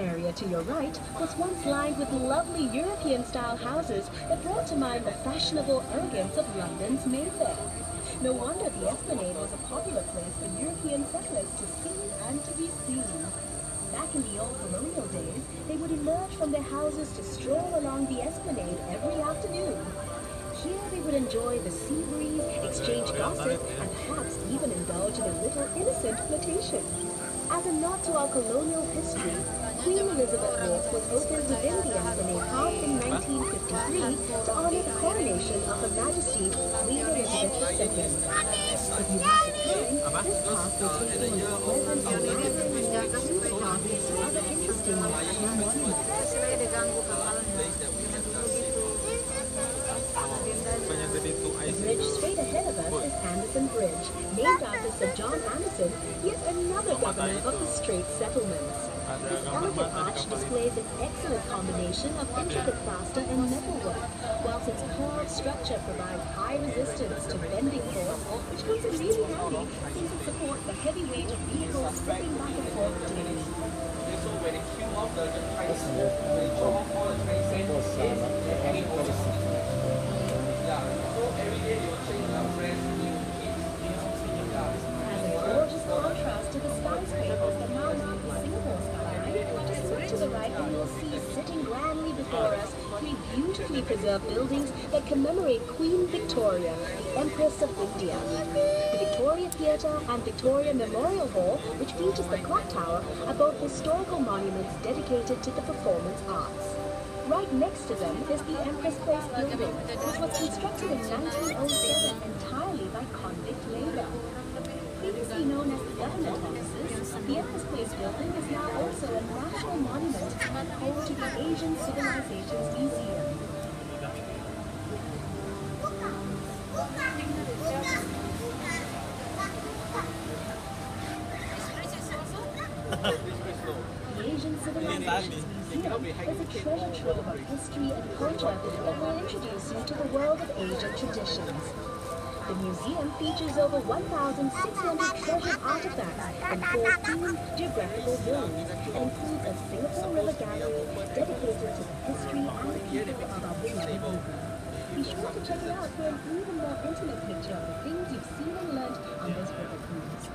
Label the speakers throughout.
Speaker 1: area to your right was once lined with lovely European-style houses that brought to mind the fashionable elegance of London's Mayfair. No wonder the Esplanade was a popular place for European settlers to see and to be seen. Back in the old colonial days, they would emerge from their houses to stroll along the Esplanade every afternoon. Here they would enjoy the sea breeze, exchange gossip, and perhaps even indulge in a little innocent flirtation. As a nod to our colonial history, Queen Elizabeth Walk was opened within the Esplanade Park in 1953 to honor the coronation of Her Majesty Queen Elizabeth II. You have time, this park on named after Sir John Anderson, yet another governor of the Straits Settlements. This elegant arch displays an excellent combination of intricate plaster and metalwork, whilst its curved structure provides high resistance to bending force, which comes in really handy since it supports the heavy weight of vehicles slipping back and forth daily. As and you'll see sitting grandly before us three beautifully preserved buildings that commemorate Queen Victoria, the Empress of India. The Victoria Theatre and Victoria Memorial Hall, which features the clock tower, are both historical monuments dedicated to the performance arts. Right next to them is the Empress Place building, which was constructed in 1907 entirely by convict labor. Previously known as the government offices, the Empress Place building is now also a national monument home to the Asian Civilizations Museum. The Asian Civilizations is a treasure trove of history and culture that will introduce you to the world of Asian traditions. The museum features over 1,600 treasured artifacts and 14 geographical zones and includes a Singapore River gallery dedicated to the history and the people of our river. Be sure to check it out for an even more intimate picture of the things you've seen and learned on this river cruise.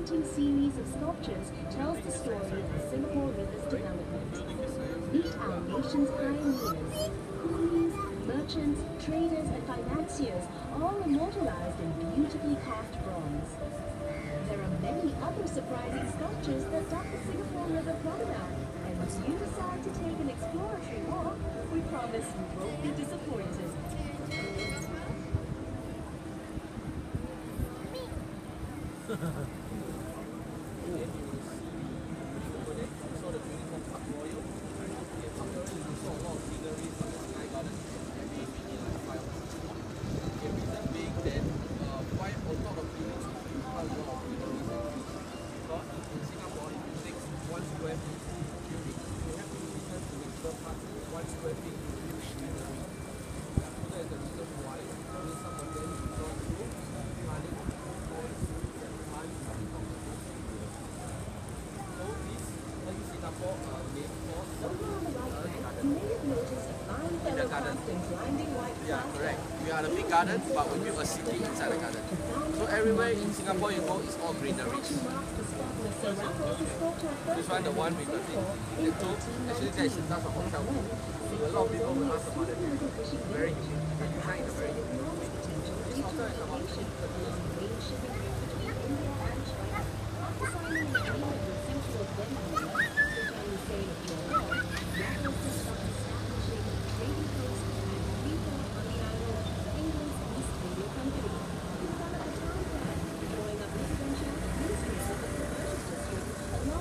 Speaker 1: Enchanting series of sculptures tells the story of the Singapore River's development. Meet our nation's pioneers, coolies, merchants, traders, and financiers, all immortalized in beautifully carved bronze. There are many other surprising sculptures that dot the Singapore River promenade, and if you decide to take an exploratory walk, we promise you won't be disappointed. Over on the right bank, you may have noticed a fine fellow cast in blinding white
Speaker 2: We are the big garden, but we build a city inside the garden. So everywhere in Singapore you go is all greenery.
Speaker 1: The
Speaker 2: This one, the one with the thing. The two, actually that is just a hotel. A lot of people will ask about it. Very unique. We design very unique. This hotel is about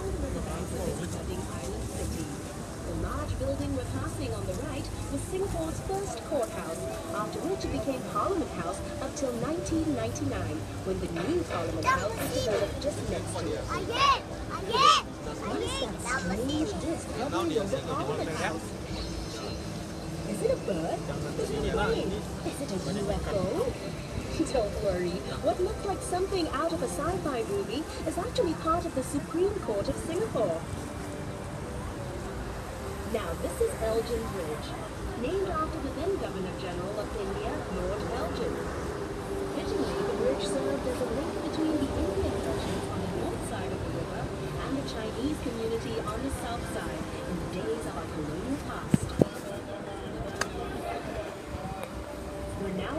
Speaker 1: the riverbanks of this budding island city. building we're passing on the right was Singapore's first courthouse, after which it became Parliament House up till 1999, when the new Parliament House was developed just next to it.
Speaker 3: Again! Again!
Speaker 1: What is that strange disc hovering over Parliament House? Is it a bird? Is it a plane? Is it a UFO? Don't worry. What looked like something out of a sci-fi movie is actually part of the Supreme Court of Singapore. Now, this is Elgin Bridge, named after the then Governor General of India, Lord Elgin. Originally, the bridge served as a link between the Indian merchants on the north side of the river and the Chinese community on the south side in the days of our colonial past. We're now